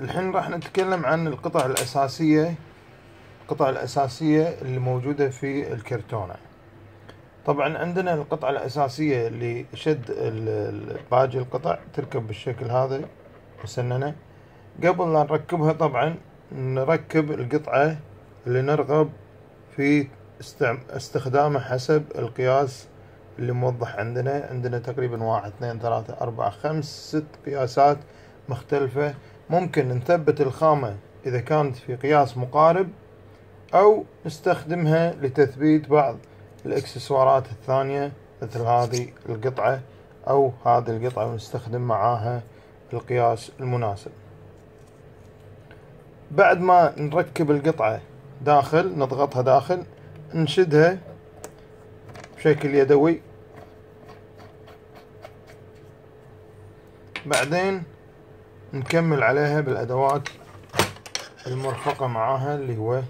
الحين راح نتكلم عن القطع الأساسية القطع الأساسية اللي موجودة في الكرتونة. طبعا عندنا القطعة الأساسية اللي شد باقي القطع تركب بالشكل هذا مسننة. قبل لا نركبها طبعا نركب القطعة اللي نرغب في استخدامه حسب القياس اللي موضح عندنا. عندنا تقريبا واحد اثنين ثلاثة أربعة خمس ست قياسات مختلفة ممكن نثبت الخامة إذا كانت في قياس مقارب أو نستخدمها لتثبيت بعض الإكسسوارات الثانية مثل هذه القطعة أو هذه القطعة ونستخدم معاها القياس المناسب. بعد ما نركب القطعة داخل نضغطها داخل نشدها بشكل يدوي. بعدين نكمل عليها بالأدوات المرفقة معاها اللي هو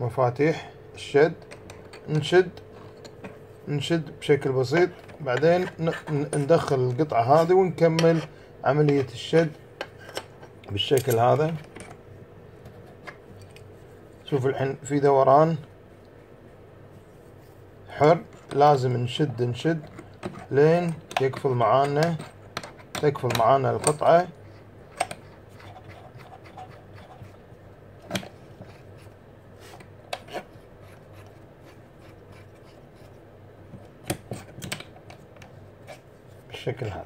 مفاتيح الشد نشد نشد بشكل بسيط. بعدين ندخل القطعة هذه ونكمل عملية الشد بالشكل هذا. شوف الحين في دوران حر لازم نشد نشد لين يقفل معانا تقفل معانا القطعة. بالشكل هذا.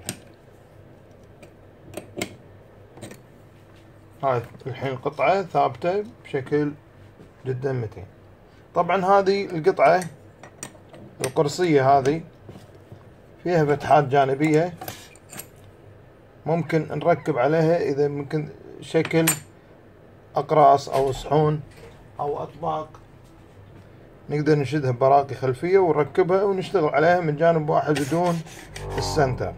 هاي الحين القطعة ثابتة بشكل جدا متين. طبعا هذه القطعة القرصية هذه فيها فتحات جانبية ممكن نركب عليها إذا ممكن شكل أقراص أو صحون أو أطباق نقدر نشدها براقي خلفية ونركبها ونشتغل عليها من جانب واحد بدون السنتر.